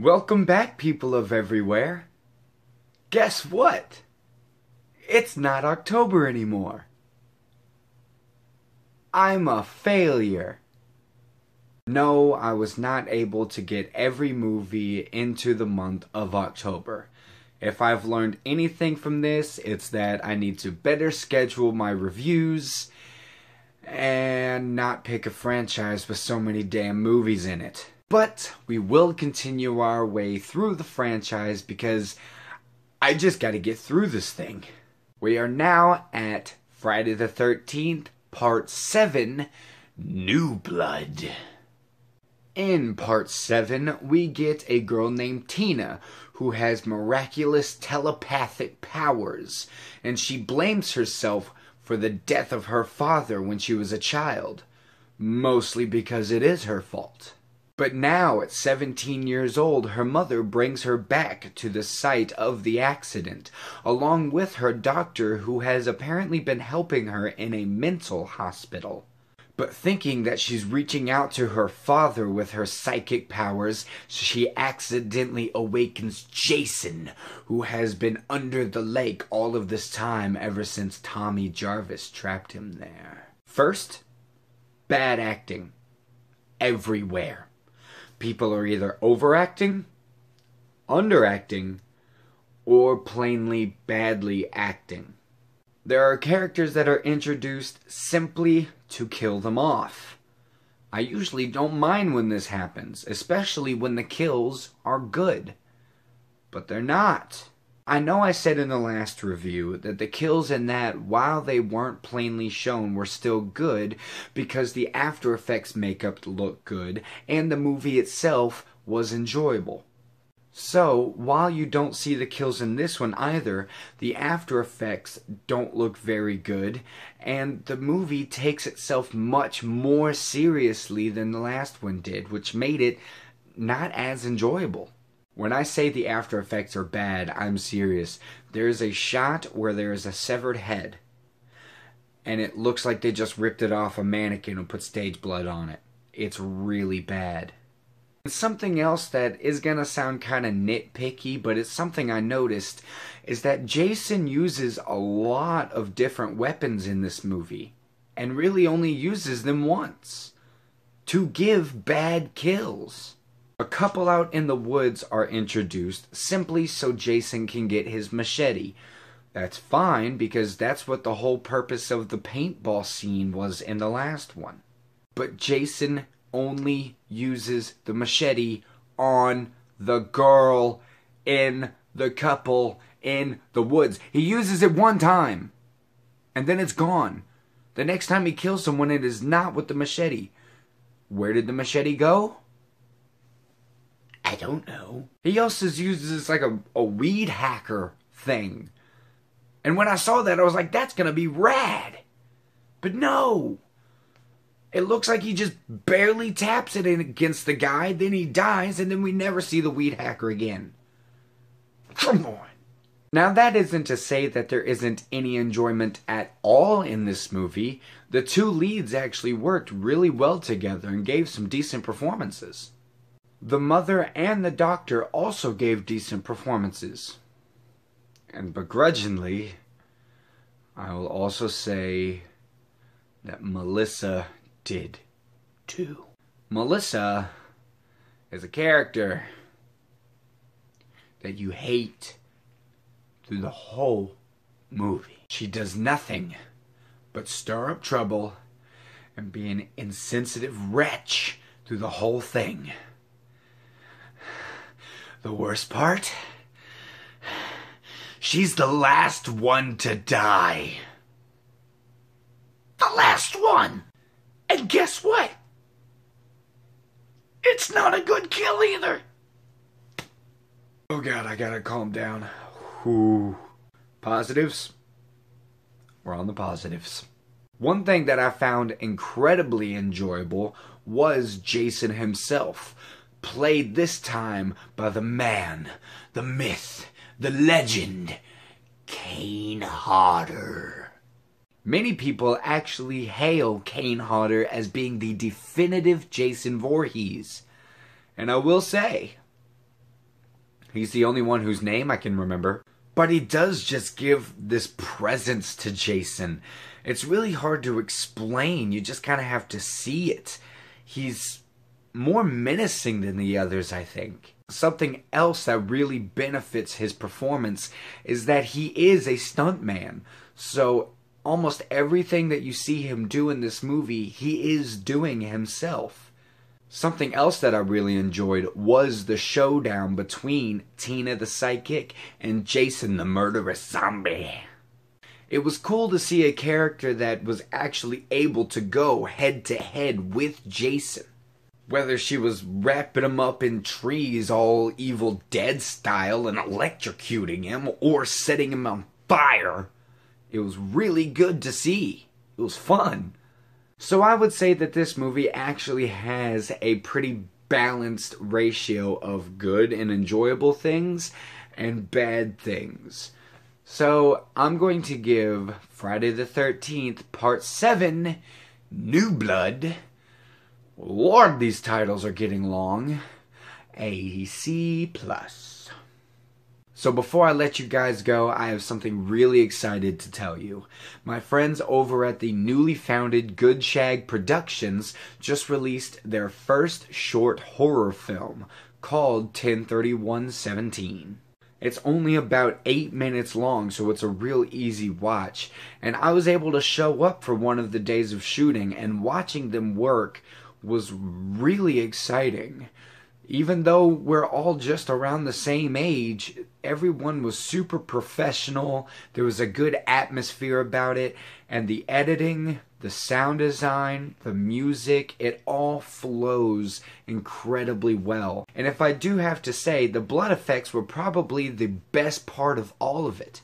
Welcome back, people of everywhere. Guess what? It's not October anymore. I'm a failure. No, I was not able to get every movie into the month of October. If I've learned anything from this, it's that I need to better schedule my reviews and not pick a franchise with so many damn movies in it. But we will continue our way through the franchise because I just gotta get through this thing. We are now at Friday the 13th, Part 7 New Blood. In Part 7, we get a girl named Tina who has miraculous telepathic powers, and she blames herself for the death of her father when she was a child, mostly because it is her fault. But now, at 17 years old, her mother brings her back to the site of the accident, along with her doctor who has apparently been helping her in a mental hospital. But thinking that she's reaching out to her father with her psychic powers, she accidentally awakens Jason, who has been under the lake all of this time ever since Tommy Jarvis trapped him there. First, bad acting. Everywhere people are either overacting, underacting, or plainly badly acting. There are characters that are introduced simply to kill them off. I usually don't mind when this happens, especially when the kills are good. But they're not. I know I said in the last review that the kills in that, while they weren't plainly shown, were still good because the After Effects makeup looked good and the movie itself was enjoyable. So, while you don't see the kills in this one either, the After Effects don't look very good, and the movie takes itself much more seriously than the last one did, which made it not as enjoyable. When I say the after effects are bad, I'm serious. There's a shot where there is a severed head, and it looks like they just ripped it off a mannequin and put stage blood on it. It's really bad. Something else that is gonna sound kind of nitpicky, but it's something I noticed, is that Jason uses a lot of different weapons in this movie, and really only uses them once to give bad kills. A couple out in the woods are introduced simply so Jason can get his machete. That's fine because that's what the whole purpose of the paintball scene was in the last one. But Jason only uses the machete on the girl in the couple in the woods. He uses it one time and then it's gone. The next time he kills someone, it is not with the machete. Where did the machete go? I don't know. He also uses like a, a weed hacker thing. And when I saw that, I was like, that's gonna be rad. But no. It looks like he just barely taps it in against the guy, then he dies, and then we never see the weed hacker again. Come on. Now, that isn't to say that there isn't any enjoyment at all in this movie. The two leads actually worked really well together and gave some decent performances. The mother and the doctor also gave decent performances. And begrudgingly, I will also say that Melissa did too. Melissa is a character that you hate through the whole movie. She does nothing but stir up trouble and be an insensitive wretch through the whole thing. The worst part? She's the last one to die. The last one! And guess what? It's not a good kill either. Oh god, I gotta calm down. Positives? We're on the positives. One thing that I found incredibly enjoyable was Jason himself played this time by the man, the myth, the legend, Kane Hodder. Many people actually hail Kane Hodder as being the definitive Jason Voorhees. And I will say, He's the only one whose name I can remember. But he does just give this presence to Jason. It's really hard to explain. You just kind of have to see it. He's more menacing than the others, I think. Something else that really benefits his performance is that he is a stuntman. So almost everything that you see him do in this movie, he is doing himself. Something else that I really enjoyed was the showdown between Tina the psychic and Jason the murderous zombie. It was cool to see a character that was actually able to go head to head with Jason. Whether she was wrapping him up in trees all Evil Dead style and electrocuting him or setting him on fire, it was really good to see. It was fun. So I would say that this movie actually has a pretty balanced ratio of good and enjoyable things and bad things. So I'm going to give Friday the 13th, Part 7, New Blood. Lord, these titles are getting long. A C plus. So before I let you guys go, I have something really excited to tell you. My friends over at the newly founded Good Shag Productions just released their first short horror film called 103117. It's only about eight minutes long, so it's a real easy watch. And I was able to show up for one of the days of shooting, and watching them work was really exciting. Even though we're all just around the same age, everyone was super professional. There was a good atmosphere about it, and the editing the sound design, the music, it all flows incredibly well. And if I do have to say, the blood effects were probably the best part of all of it.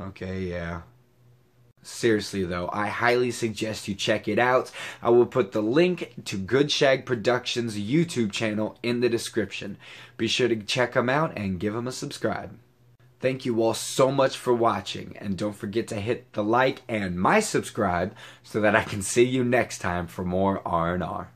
Okay, yeah. Seriously though, I highly suggest you check it out. I will put the link to Good Shag Productions YouTube channel in the description. Be sure to check them out and give them a subscribe. Thank you all so much for watching, and don't forget to hit the like and my subscribe so that I can see you next time for more R&R.